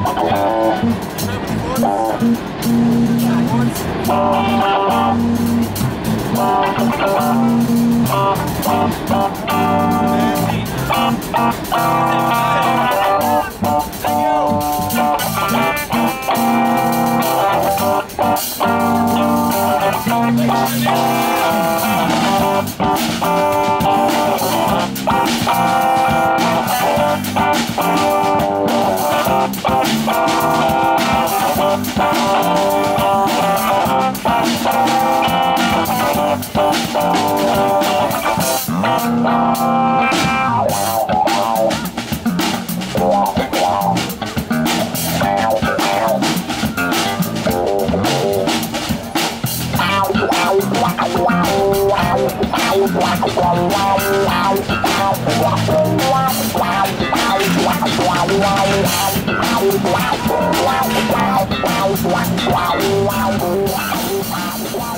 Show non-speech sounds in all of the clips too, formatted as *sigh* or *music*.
Oh,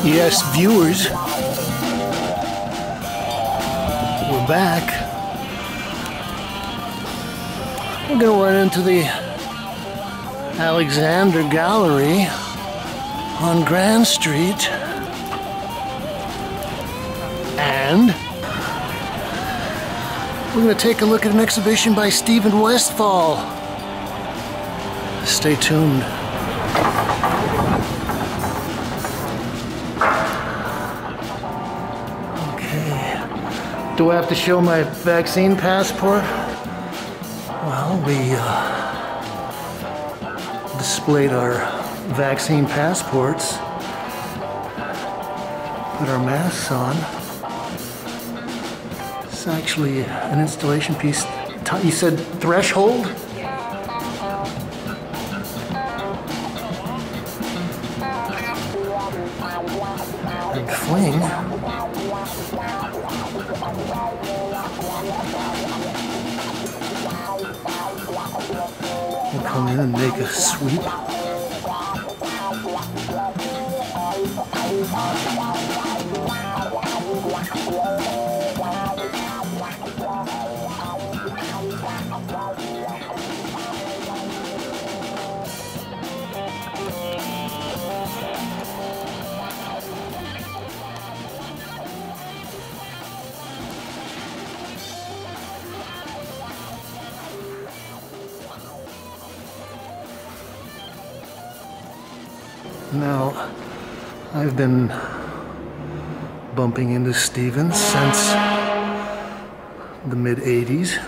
Yes, viewers, we're back. We're going to run into the Alexander Gallery on Grand Street. We're going to take a look at an exhibition by Stephen Westfall. Stay tuned. Okay. Do I have to show my vaccine passport? Well, we uh, displayed our vaccine passports, put our masks on. Actually an installation piece. You said threshold? And fling. Now, I've been bumping into Stevens since the mid 80s.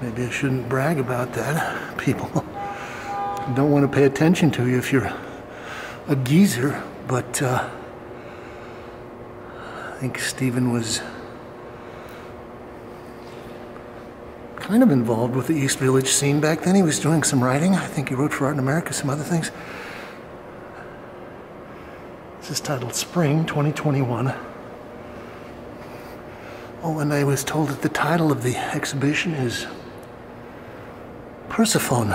Maybe I shouldn't brag about that. *laughs* People don't want to pay attention to you if you're a geezer, but uh, I think Steven was kind of involved with the East Village scene back then. He was doing some writing. I think he wrote for Art in America, some other things. Is titled Spring 2021. Oh, and I was told that the title of the exhibition is Persephone.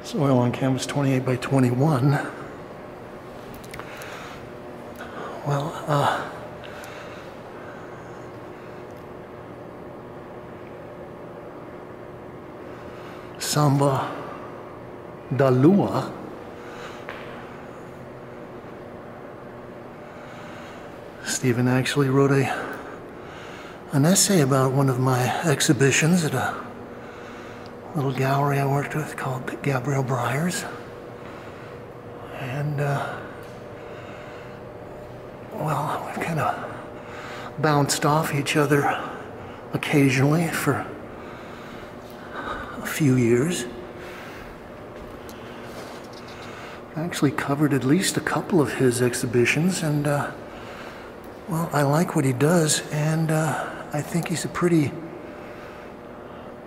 It's oil on canvas 28 by 21. Well, uh, Samba Dalua. Stephen actually wrote a an essay about one of my exhibitions at a little gallery I worked with called Gabriel Briers. And, uh, well, we've kind of bounced off each other occasionally for a few years. I actually covered at least a couple of his exhibitions, and uh, well, I like what he does, and uh, I think he's a pretty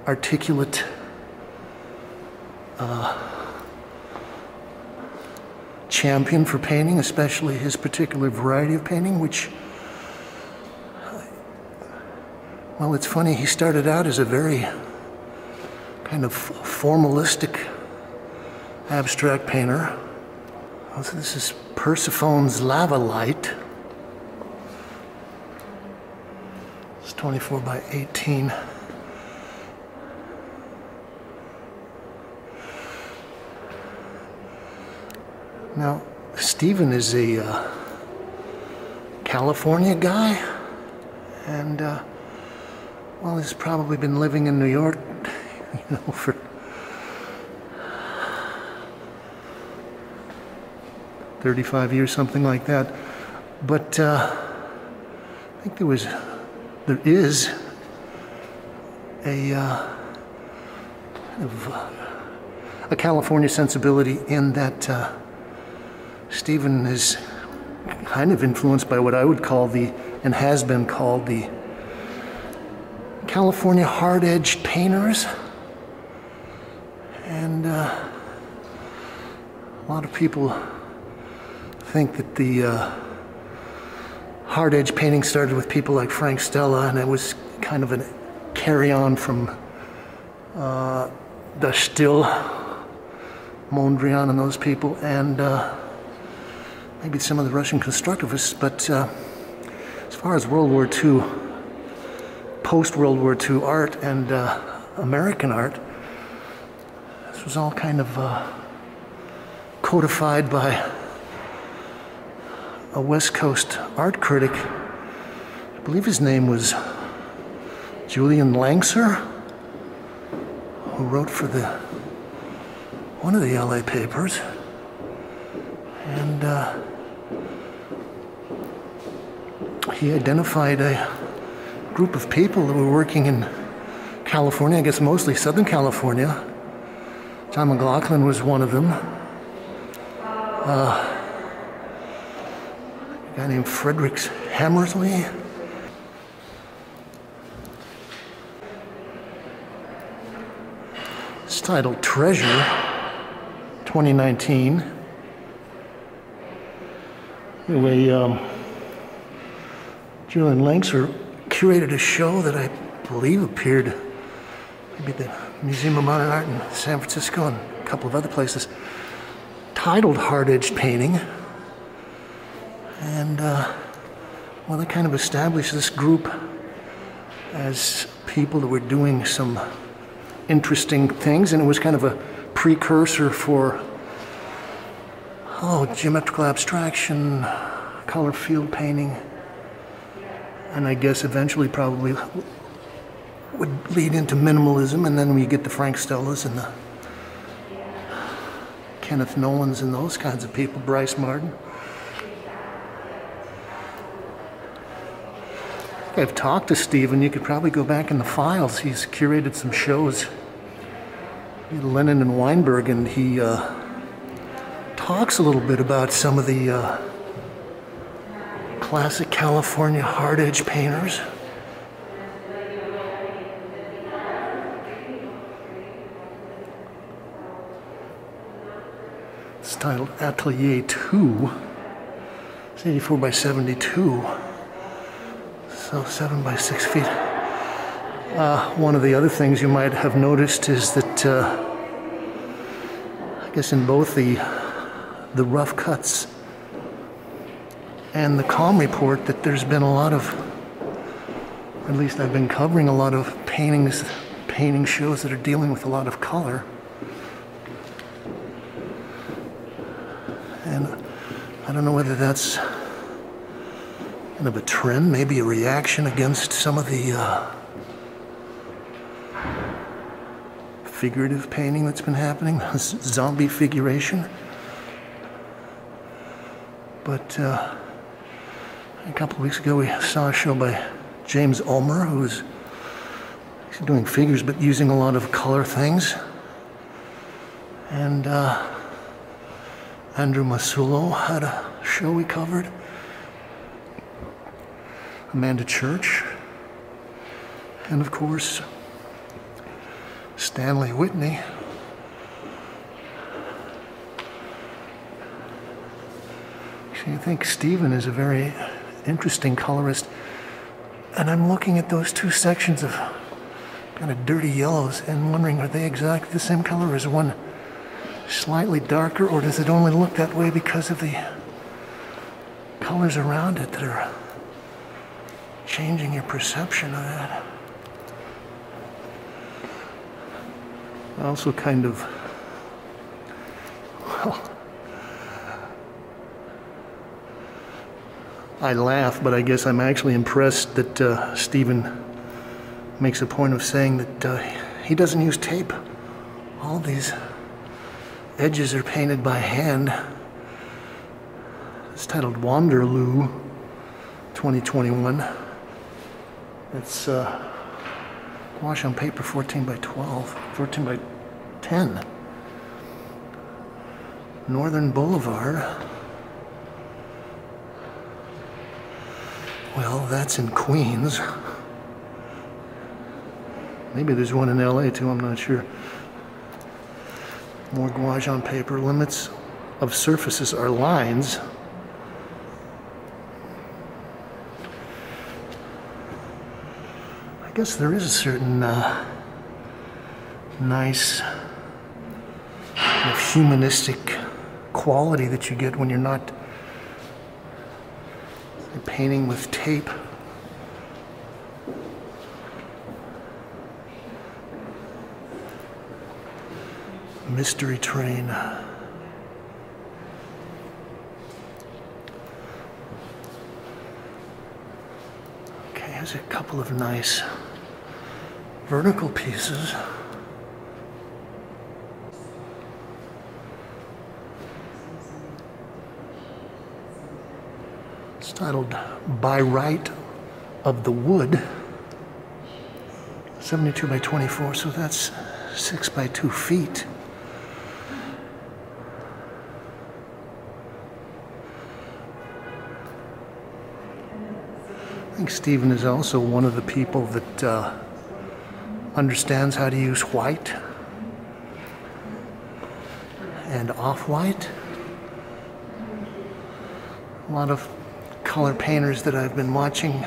articulate uh, champion for painting, especially his particular variety of painting, which, well, it's funny, he started out as a very kind of formalistic abstract painter. This is Persephone's Lava Light. It's 24 by 18. Now, Stephen is a uh, California guy, and uh, well, he's probably been living in New York, *laughs* you know, for thirty-five years, something like that. But uh, I think there was, there is a uh, of, uh, a California sensibility in that. Uh, Stephen is kind of influenced by what I would call the, and has been called the California hard edged painters. And uh, a lot of people think that the uh, hard edge painting started with people like Frank Stella, and it was kind of a carry on from uh, the Stijl, Mondrian, and those people. And uh, maybe some of the Russian constructivists, but uh, as far as World War II, post World War II art and uh, American art, this was all kind of uh, codified by a West Coast art critic. I believe his name was Julian Langsner, who wrote for the one of the LA papers. And uh, he identified a group of people that were working in California, I guess mostly Southern California. John McLaughlin was one of them. Uh, a guy named Fredericks Hammersley. It's titled Treasure 2019. Anyway, um, Julian Langsner curated a show that I believe appeared maybe at the Museum of Modern Art in San Francisco and a couple of other places, titled Hard Edged Painting. And uh, well, they kind of established this group as people that were doing some interesting things, and it was kind of a precursor for oh, geometrical abstraction, color field painting. And I guess eventually probably would lead into minimalism, and then we get the Frank Stellas and the Kenneth Nolands and those kinds of people, Brice Marden. I've talked to Stephen. You could probably go back in the files. He's curated some shows, Lennon and Weinberg, and he uh, talks a little bit about some of the uh, classic California hard edge painters. Titled Atelier 2. It's 84 by 72. So 7 by 6 feet. Uh, one of the other things you might have noticed is that uh, I guess in both the the rough cuts and the Kalm report that there's been a lot of, at least I've been covering a lot of paintings, painting shows that are dealing with a lot of color. I don't know whether that's kind of a trend, maybe a reaction against some of the uh, figurative painting that's been happening, *laughs* zombie figuration. But uh, a couple weeks ago, we saw a show by James Ulmer, who's doing figures but using a lot of color things. And uh, Andrew Masullo had a show we covered. Amanda Church. And of course, Stanley Whitney. So you think Stephen is a very interesting colorist. And I'm looking at those two sections of kind of dirty yellows and wondering are they exactly the same color as one slightly darker or does it only look that way because of the colors around it that are changing your perception of that. I also, kind of, well, I laugh, but I guess I'm actually impressed that uh, Stephen makes a point of saying that uh, he doesn't use tape. All these edges are painted by hand. It's titled Wanderloo 2021. It's uh, gouache on paper 14 by 12, 14 by 10. Northern Boulevard. Well, that's in Queens. Maybe there's one in LA too, I'm not sure. More gouache on paper. Limits of surfaces are lines. I guess there is a certain uh, nice humanistic quality that you get when you're not painting with tape. Mystery Train. Okay, here's a couple of nice vertical pieces. It's titled By Right of the Wood. 72 by 24, so that's 6 by 2 feet. Think Stephen is also one of the people that uh, understands how to use white and off-white. A lot of color painters that I've been watching,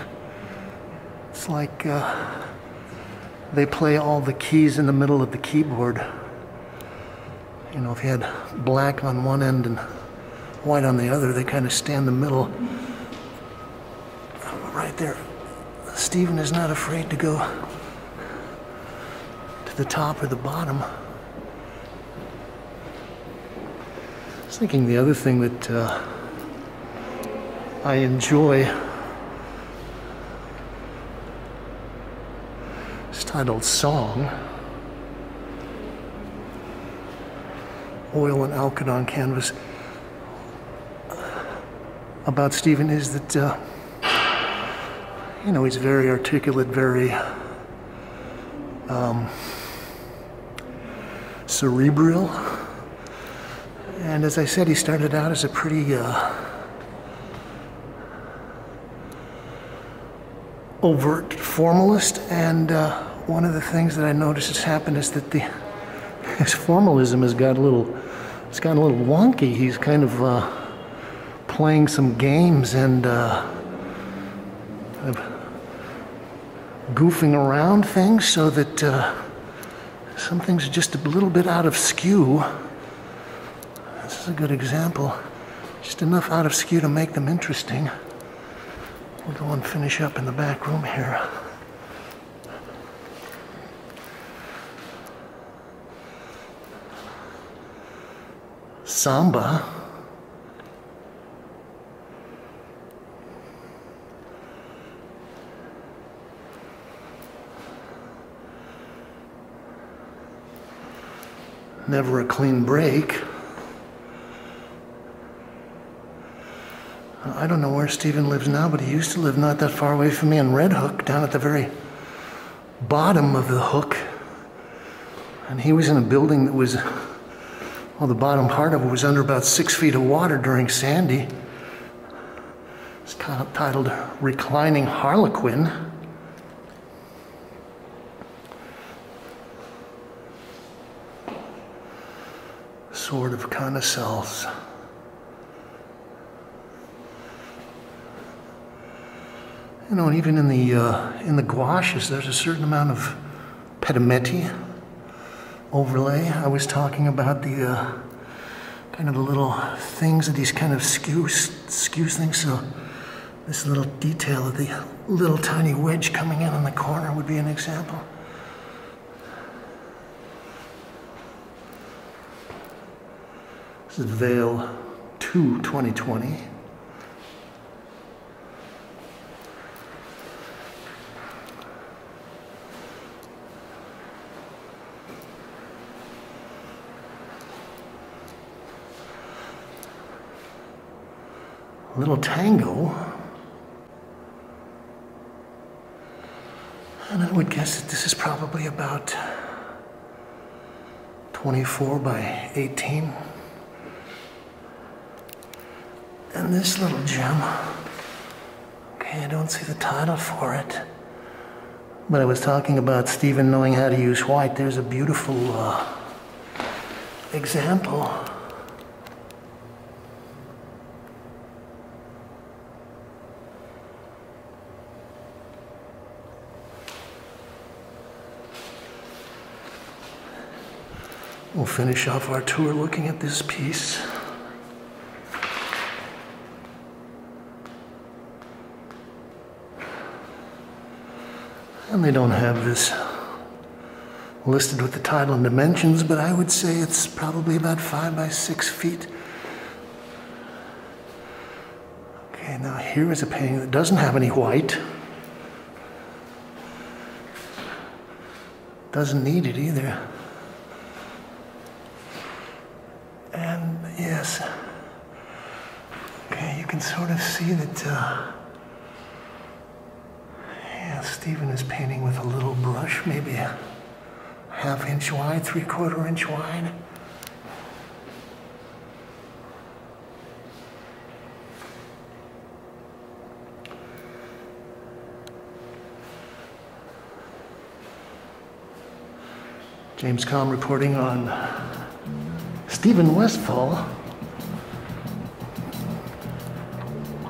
it's like uh, they play all the keys in the middle of the keyboard. You know, if you had black on one end and white on the other, they kind of stand the middle. There. Stephen is not afraid to go to the top or the bottom. I was thinking the other thing that uh, I enjoy is titled Song. Oil and Alkyd on canvas. About Stephen is that, uh, you know, he's very articulate, very um, cerebral. And as I said, he started out as a pretty uh, overt formalist, and uh, one of the things that I noticed has happened is that the *laughs* his formalism has got a little, it's gotten a little wonky. He's kind of uh, playing some games and uh, of goofing around things so that uh, some things are just a little bit out of skew. This is a good example. Just enough out of skew to make them interesting. We'll go and finish up in the back room here. Samba. Never a clean break. I don't know where Stephen lives now, but he used to live not that far away from me in Red Hook, down at the very bottom of the hook. And he was in a building that was, well, the bottom part of it was under about six feet of water during Sandy. It's titled Reclining Harlequin. Sword of Connoissance. You know, and even in the uh, in the gouaches, there's a certain amount of pentimenti overlay. I was talking about the uh, kind of the little things that these kind of skew skews things. So This little detail of the little tiny wedge coming in on the corner would be an example. This is Veil 2 2020. Little Tango. And I would guess that this is probably about 24 by 18. And this little gem, okay, I don't see the title for it. But I was talking about Stephen knowing how to use white. There's a beautiful uh, example. We'll finish off our tour looking at this piece. And they don't have this listed with the title and dimensions, but I would say it's probably about five by six feet. Okay, now here is a painting that doesn't have any white. Doesn't need it either. And yes, okay, you can sort of see that. Uh, yeah, Stephen is painting with a little brush, maybe a half inch wide, three quarter inch wide. James Kalm reporting on Stephen Westfall,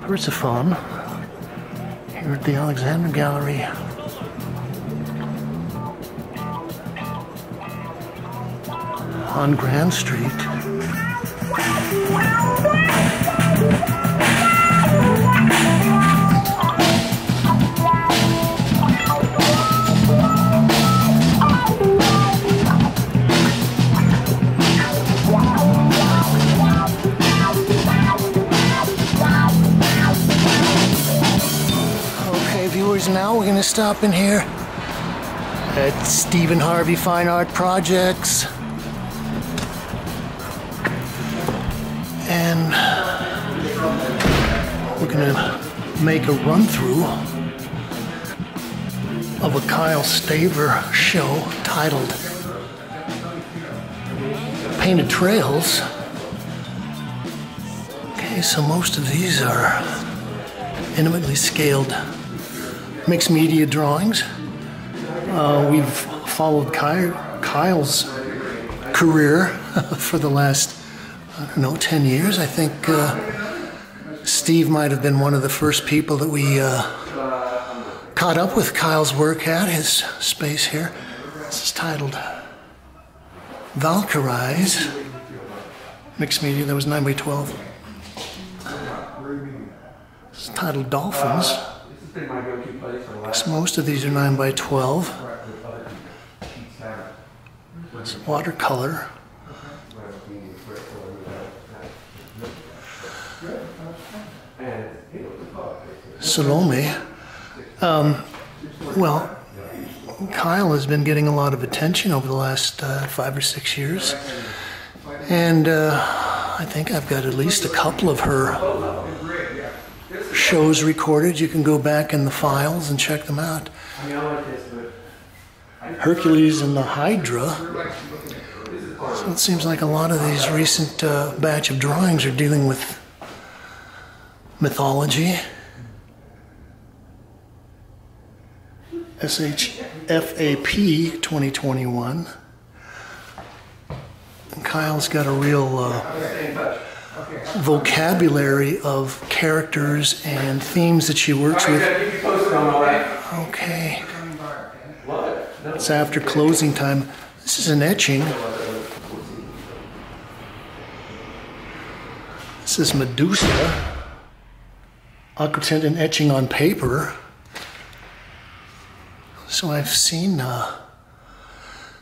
Persephone, here at the Alexander Gallery. On Grand Street. Now we're gonna stop in here at Steven Harvey Fine Art Projects. And we're gonna make a run through of a Kyle Staver show titled Paper Trails. Okay, so most of these are intimately scaled mixed media drawings. Uh, we've followed Ky- Kyle's career *laughs* for the last, I don't know, 10 years. I think uh, Steve might have been one of the first people that we uh, caught up with Kyle's work at, his space here. This is titled Valkyries, Mixed media, that was 9 by 12. It's titled Dolphins. Most of these are 9 by 12. It's watercolor. Salome. Um, well, Kyle has been getting a lot of attention over the last uh, five or six years. And uh, I think I've got at least a couple of her shows recorded. You can go back in the files and check them out. Hercules and the Hydra. So it seems like a lot of these recent uh, batch of drawings are dealing with mythology. SHFAP 2021. And Kyle's got a real uh, vocabulary of characters and themes that she works with. Okay. It's after closing time. This is an etching. This is Medusa aquatint and etching on paper. So I've seen uh,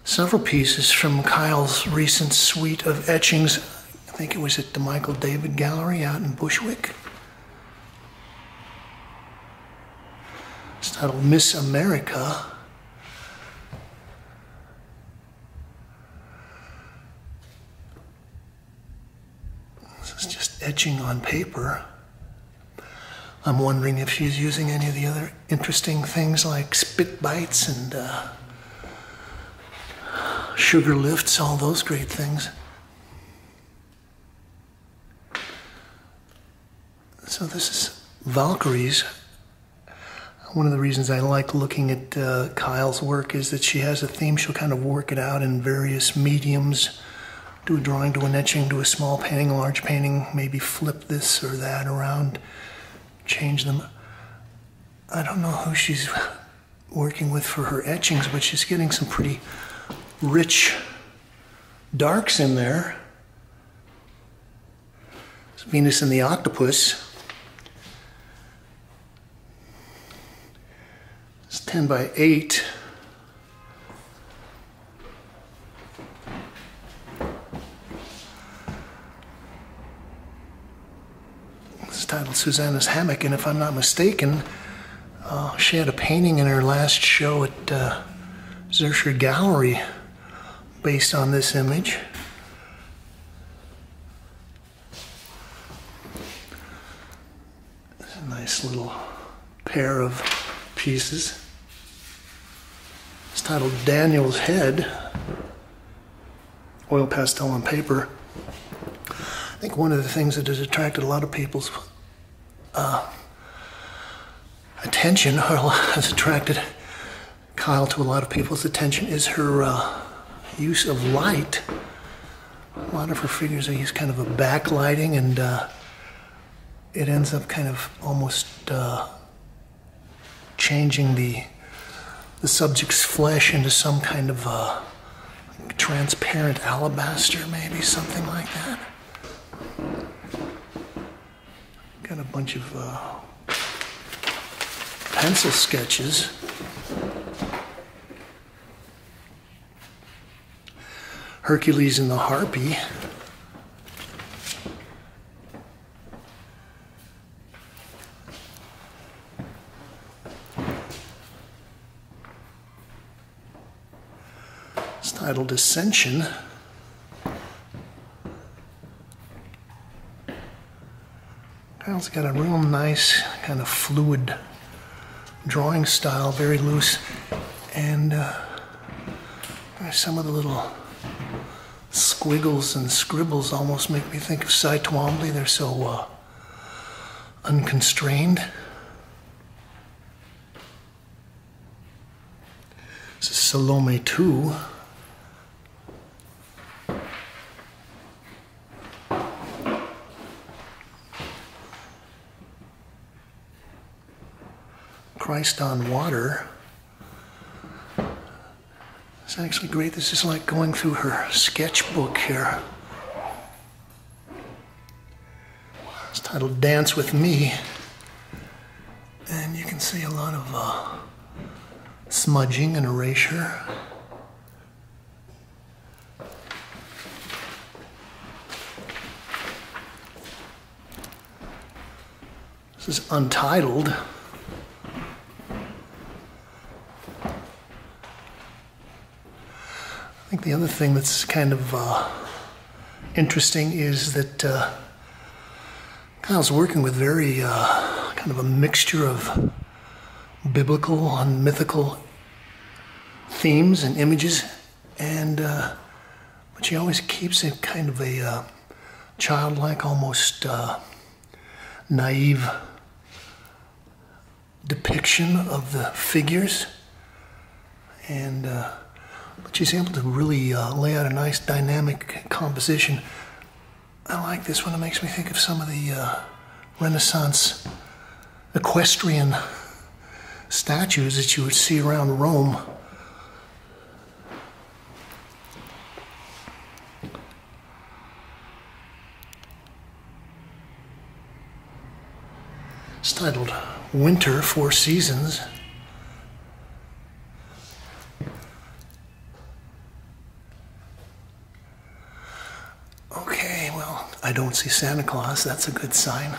several pieces from Kyle's recent suite of etchings. I think it was at the Michael David Gallery out in Bushwick. It's titled Miss America. This is just etching on paper. I'm wondering if she's using any of the other interesting things like spit bites and uh, sugar lifts, all those great things. So this is Valkyries. One of the reasons I like looking at uh, Kyle's work is that she has a theme. She'll kind of work it out in various mediums do a drawing, do an etching, do a small painting, a large painting, maybe flip this or that around, change them. I don't know who she's working with for her etchings, but she's getting some pretty rich darks in there. It's Venus and the Octopus. 10 by 8. It's titled Susanna's Hammock, and if I'm not mistaken, uh, she had a painting in her last show at uh, Gallery based on this image. A nice little pair of pieces. Titled Daniel's Head, oil pastel on paper. I think one of the things that has attracted a lot of people's uh, attention, *laughs* or has attracted Kyle to a lot of people's attention, is her uh, use of light. A lot of her figures, are use kind of a backlighting, and uh, it ends up kind of almost uh, changing the the subject's flesh into some kind of transparent alabaster, maybe something like that. Got a bunch of uh, pencil sketches. Hercules and the Harpy. It's titled Ascension. Kyle's got a real nice kind of fluid drawing style, very loose, and uh, some of the little squiggles and scribbles almost make me think of Cy Twombly. They're so uh, unconstrained. This is Salome 2. Christ on water. It's actually great. This is like going through her sketchbook here. It's titled Dance with Me. And you can see a lot of uh, smudging and erasure. This is untitled. I think the other thing that's kind of uh, interesting is that uh, Kyle's working with very uh, kind of a mixture of biblical and mythical themes and images, and uh, but she always keeps it kind of a uh, childlike, almost uh, naive depiction of the figures, and but she's able to really uh, lay out a nice dynamic composition. I like this one. It makes me think of some of the uh, Renaissance equestrian statues that you would see around Rome. It's titled winter Four Seasons. Okay, well, I don't see Santa Claus. That's a good sign.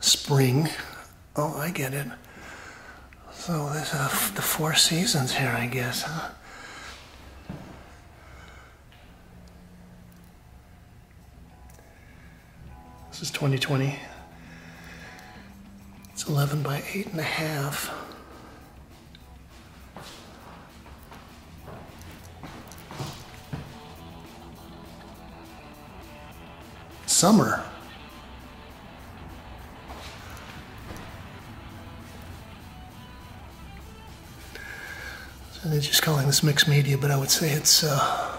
Spring. Oh, I get it. So there's a, uh, the Four Seasons here, I guess, huh? This is 2020. It's 11 by 8 and a half. Summer. So they're just calling this mixed media, but I would say it's uh,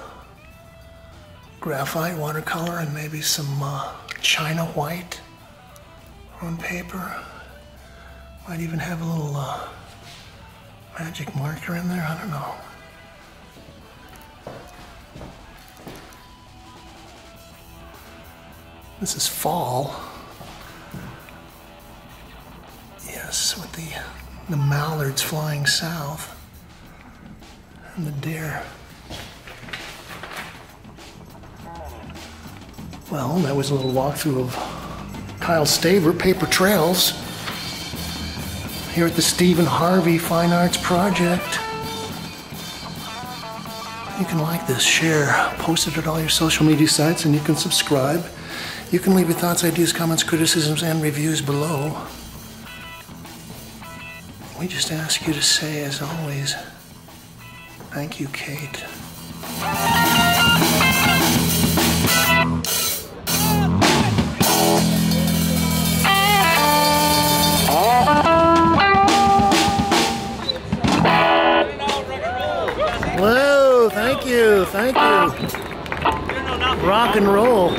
graphite, watercolor, and maybe some uh, china white on paper. Might even have a little uh, magic marker in there. I don't know. This is fall. Yes, with the the mallards flying south and the deer. Well, that was a little walkthrough of Kyle Staver, Paper Trails, here at the Steven Harvey Fine Arts Project. You can like this, share, post it at all your social media sites, and you can subscribe. You can leave your thoughts, ideas, comments, criticisms, and reviews below. We just ask you to say, as always, thank you, Kate. Whoa, thank you, thank you. Rock and roll.